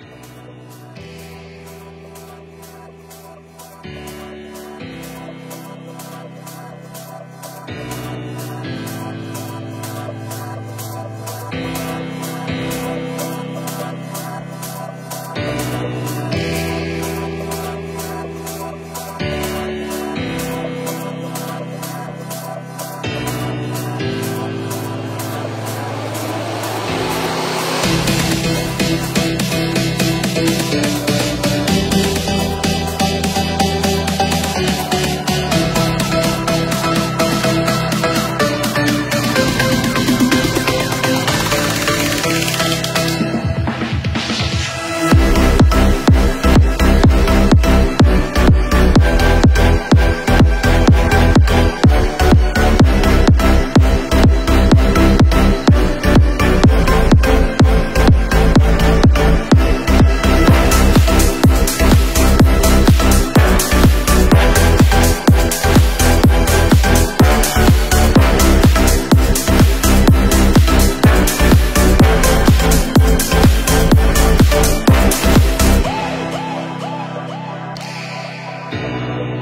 you Música